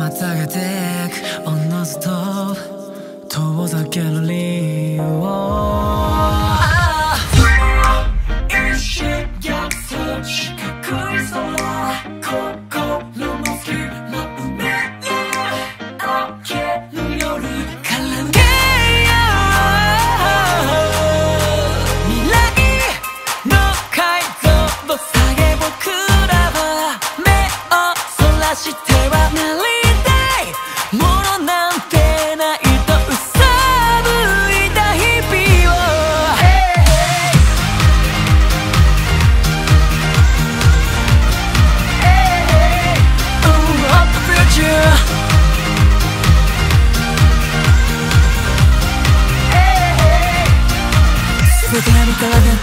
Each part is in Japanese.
またげてくおのずと遠ざける理由を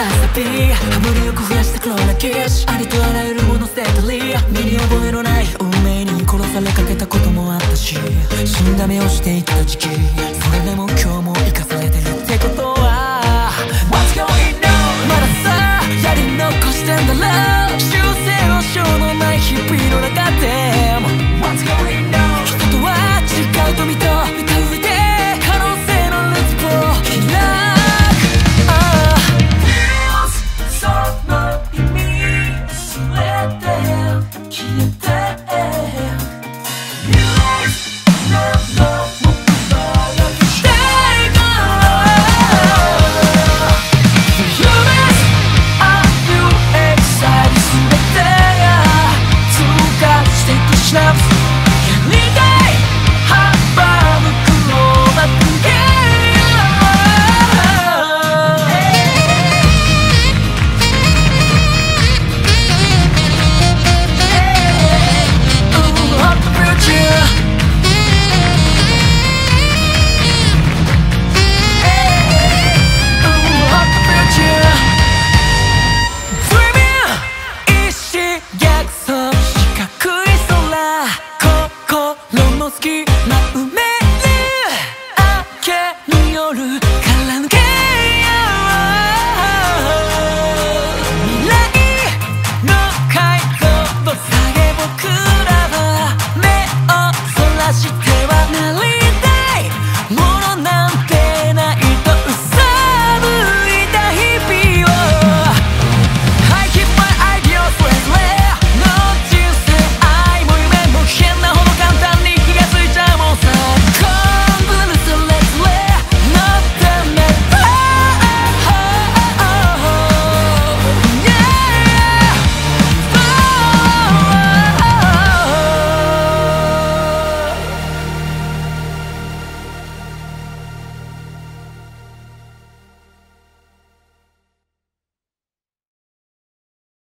ダンピー。羽振りよく増やした黒なキッシュありとあらゆるもの捨てたり。身に覚えのない運命に殺されかけたこともあったし。死んだ目をしていった時期。それでも今日も生かされてる。ってことは What's going on? まださやり残してんだろ修正のうのない日々の中で。What's going on? उसकी ना